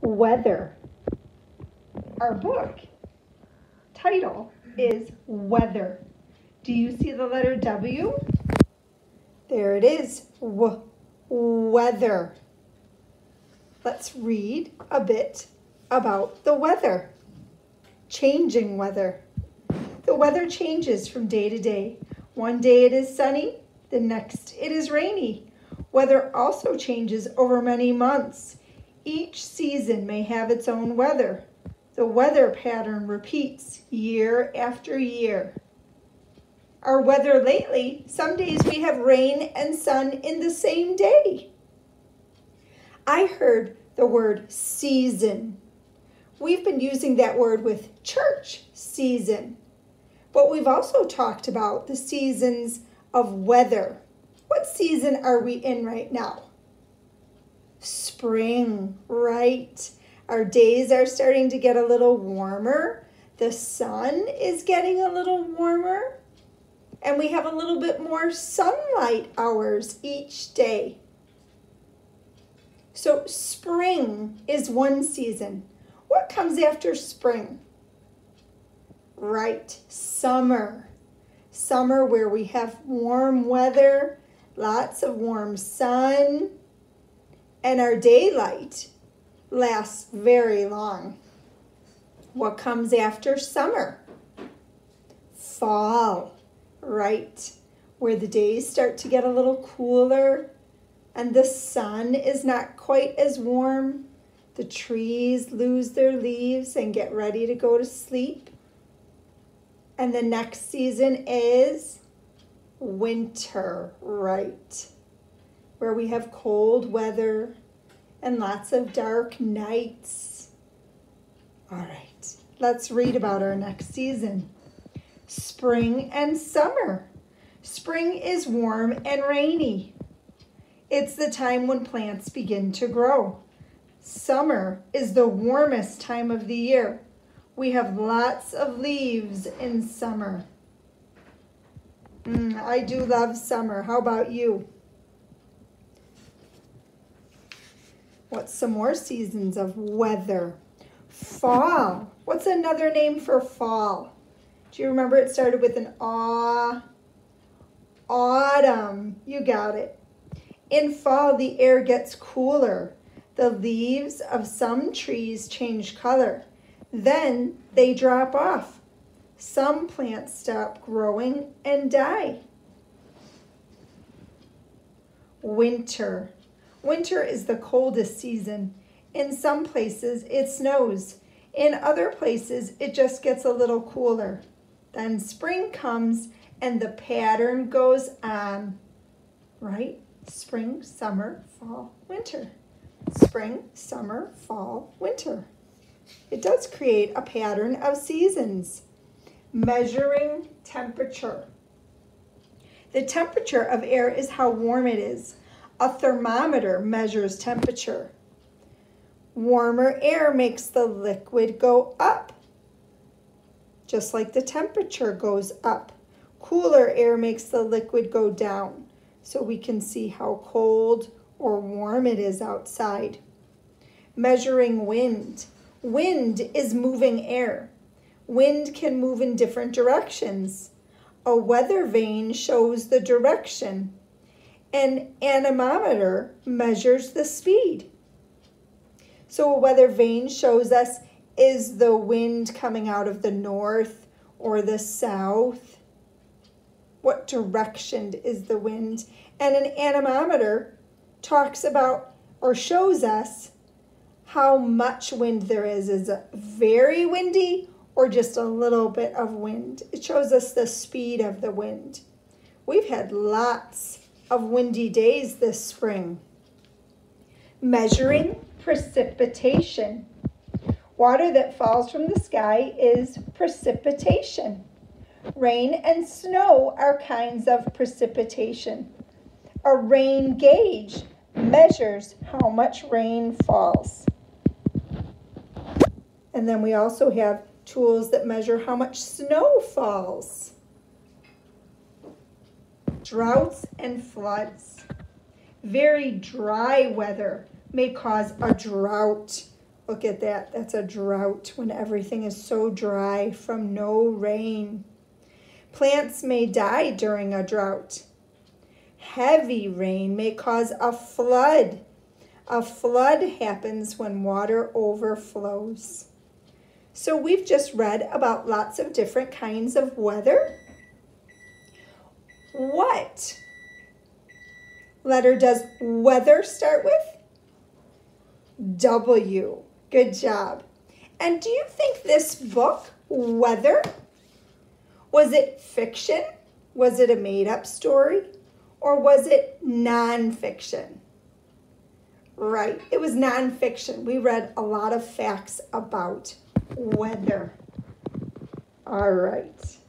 weather. Our book title is Weather. Do you see the letter W? There it is. W weather. Let's read a bit about the weather. Changing weather. The weather changes from day to day. One day it is sunny, the next it is rainy. Weather also changes over many months. Each season may have its own weather. The weather pattern repeats year after year. Our weather lately, some days we have rain and sun in the same day. I heard the word season. We've been using that word with church season, but we've also talked about the seasons of weather. What season are we in right now? Spring, right? Our days are starting to get a little warmer. The sun is getting a little warmer. And we have a little bit more sunlight hours each day. So, spring is one season. What comes after spring? Right, summer. Summer, where we have warm weather, lots of warm sun, and our daylight lasts very long. What comes after summer? Fall, right, where the days start to get a little cooler and the sun is not quite as warm. The trees lose their leaves and get ready to go to sleep. And the next season is winter, right? Where we have cold weather and lots of dark nights. All right, let's read about our next season. Spring and summer. Spring is warm and rainy. It's the time when plants begin to grow. Summer is the warmest time of the year. We have lots of leaves in summer. Mm, I do love summer. How about you? What's some more seasons of weather? Fall. What's another name for fall? Do you remember it started with an aw? Autumn. You got it. In fall, the air gets cooler. The leaves of some trees change color. Then they drop off. Some plants stop growing and die. Winter. Winter is the coldest season. In some places, it snows. In other places, it just gets a little cooler. Then spring comes and the pattern goes on, right? Spring, summer, fall, winter. Spring, summer, fall, winter. It does create a pattern of seasons measuring temperature. The temperature of air is how warm it is. A thermometer measures temperature. Warmer air makes the liquid go up, just like the temperature goes up. Cooler air makes the liquid go down, so we can see how cold or warm it is outside. Measuring wind. Wind is moving air. Wind can move in different directions. A weather vane shows the direction. An anemometer measures the speed. So a weather vane shows us is the wind coming out of the north or the south? What direction is the wind? And an anemometer talks about or shows us how much wind there is. Is it very windy or just a little bit of wind. It shows us the speed of the wind. We've had lots of windy days this spring. Measuring precipitation. Water that falls from the sky is precipitation. Rain and snow are kinds of precipitation. A rain gauge measures how much rain falls. And then we also have tools that measure how much snow falls. Droughts and floods. Very dry weather may cause a drought. Look at that. That's a drought when everything is so dry from no rain. Plants may die during a drought. Heavy rain may cause a flood. A flood happens when water overflows. So we've just read about lots of different kinds of weather. What letter does weather start with? W. Good job. And do you think this book, Weather, was it fiction? Was it a made up story? Or was it nonfiction? Right, it was nonfiction. We read a lot of facts about weather. All right.